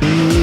Peace.